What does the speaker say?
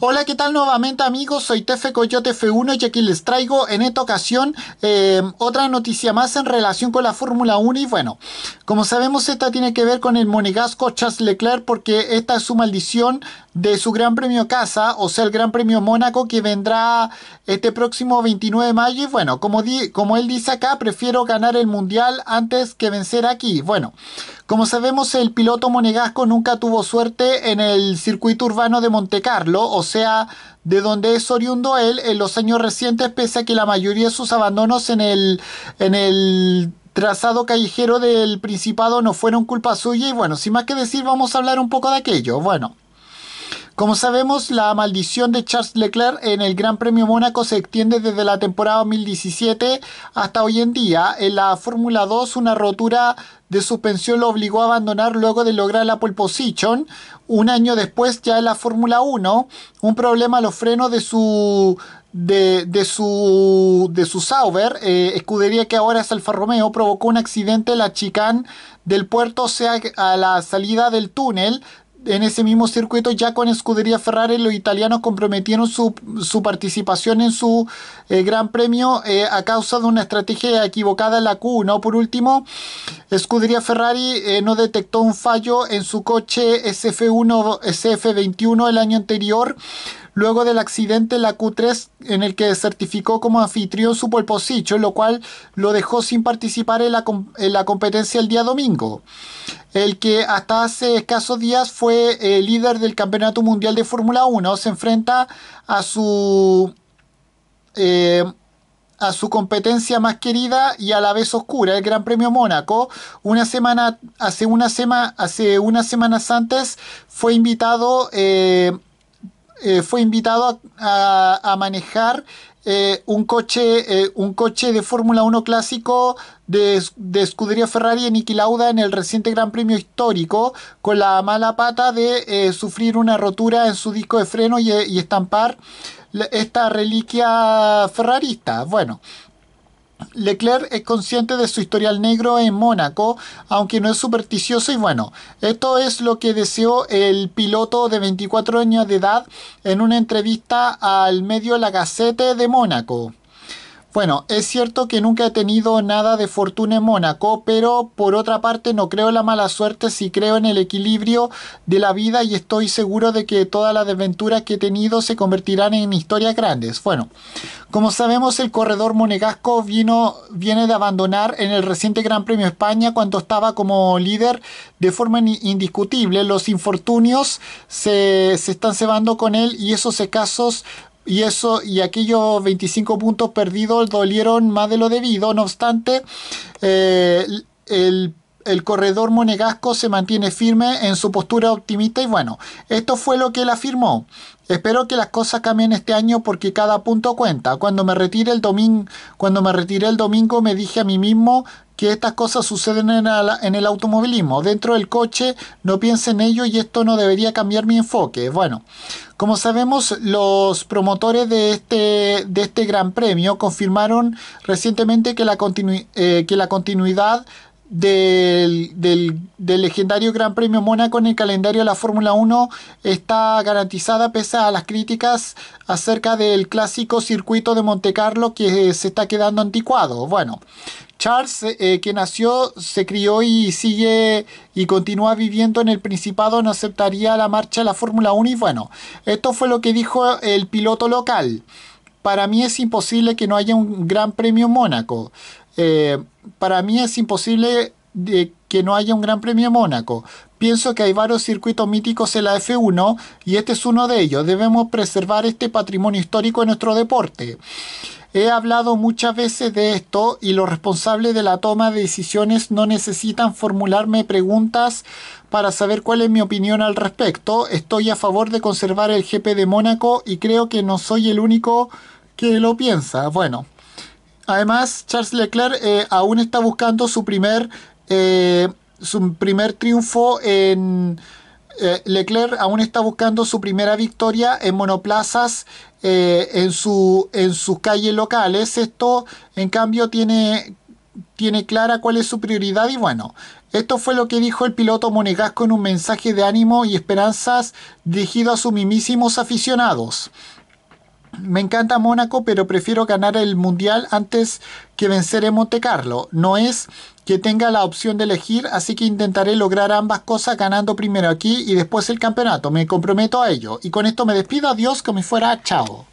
Hola, ¿qué tal nuevamente amigos? Soy Tefe Coyote F1 y aquí les traigo en esta ocasión eh, otra noticia más en relación con la Fórmula 1 y bueno, como sabemos esta tiene que ver con el monegasco Charles Leclerc porque esta es su maldición de su Gran Premio Casa, o sea, el Gran Premio Mónaco que vendrá este próximo 29 de mayo. Y bueno, como, como él dice acá, prefiero ganar el Mundial antes que vencer aquí. Bueno, como sabemos, el piloto monegasco nunca tuvo suerte en el circuito urbano de Monte Carlo, o sea, de donde es oriundo él en los años recientes, pese a que la mayoría de sus abandonos en el, en el trazado callejero del Principado no fueron culpa suya. Y bueno, sin más que decir, vamos a hablar un poco de aquello. Bueno. Como sabemos, la maldición de Charles Leclerc en el Gran Premio Mónaco se extiende desde la temporada 2017 hasta hoy en día. En la Fórmula 2, una rotura de suspensión lo obligó a abandonar luego de lograr la pole position. Un año después, ya en la Fórmula 1, un problema a los frenos de su de, su de su Sauber, eh, escudería que ahora es Alfa Romeo, provocó un accidente en la chicane del puerto, o sea, a la salida del túnel en ese mismo circuito ya con Escudería Ferrari los italianos comprometieron su, participación en su eh, Gran Premio eh, a causa de una estrategia equivocada en la Q1. Por último, Escudería Ferrari eh, no detectó un fallo en su coche SF1 SF21 el año anterior luego del accidente en la Q3 en el que certificó como anfitrión su pole position, lo cual lo dejó sin participar en la, en la competencia el día domingo el que hasta hace escasos días fue el líder del Campeonato Mundial de Fórmula 1, se enfrenta a su eh, a su competencia más querida y a la vez oscura, el Gran Premio Mónaco. Una semana, hace, una unas semanas antes fue invitado, eh, eh, fue invitado a manejar eh, un, coche, eh, un coche de Fórmula 1 clásico de, escudería Ferrari en Niki en el reciente Gran Premio histórico con la mala pata de sufrir una rotura en su disco de freno y, y estampar esta reliquia ferrarista. Bueno, Leclerc es consciente de su historial negro en Mónaco, aunque no es supersticioso y bueno, esto es lo que deseó el piloto de 24 años de edad en una entrevista al medio La Gacette de Mónaco. Bueno, es cierto que nunca he tenido nada de fortuna en Mónaco, pero por otra parte no creo en la mala suerte si creo en el equilibrio de la vida y estoy seguro de que todas las desventuras que he tenido se convertirán en historias grandes. Bueno, como sabemos el corredor monegasco vino, viene de abandonar en el reciente Gran Premio España cuando estaba como líder de forma indiscutible. Los infortunios se, se están cebando con él y esos escasos y eso y aquellos 25 puntos perdidos dolieron más de lo debido. No obstante, eh, el, corredor monegasco se mantiene firme en su postura optimista y bueno, esto fue lo que él afirmó. Espero que las cosas cambien este año porque cada punto cuenta. Cuando me retire el domingo, cuando me retiré el domingo me dije a mí mismo que estas cosas suceden en, en, el automovilismo. Dentro del coche no piense en ello y esto no debería cambiar mi enfoque. Bueno, como sabemos, los promotores de este, de este Gran Premio confirmaron recientemente que la, eh, que la continuidad del, del, legendario Gran Premio Mónaco en el calendario de la Fórmula 1 está garantizada pese a las críticas acerca del clásico circuito de Monte Carlo que se está quedando anticuado. Bueno, Charles, eh, que nació, se crió y sigue y continúa viviendo en el Principado, no aceptaría la marcha de la Fórmula 1 y bueno, esto fue lo que dijo el piloto local. Para mí es imposible que no haya un Gran Premio Mónaco. Eh, para mí es imposible de que no haya un Gran Premio Mónaco. Pienso que hay varios circuitos míticos en la F1 y este es uno de ellos. Debemos preservar este patrimonio histórico en nuestro deporte. He hablado muchas veces de esto y los responsables de la toma de decisiones no necesitan formularme preguntas para saber cuál es mi opinión al respecto. Estoy a favor de conservar el GP de Mónaco y creo que no soy el único que lo piensa. Bueno, además Charles Leclerc eh, aún está buscando su primer, eh, su primer triunfo en eh, Leclerc aún está buscando su primera victoria en monoplazas eh, en, su, en sus calles locales. Esto, en cambio, tiene, tiene clara cuál es su prioridad y bueno, Esto fue lo que dijo el piloto monegasco en un mensaje de ánimo y esperanzas dirigido a sus mimísimos aficionados. Me encanta Mónaco, pero prefiero ganar el Mundial antes que vencer en Monte Carlo. No es que tenga la opción de elegir, así que intentaré lograr ambas cosas ganando primero aquí y después el campeonato. Me comprometo a ello. Y con esto me despido. Adiós, como fuera. Chao.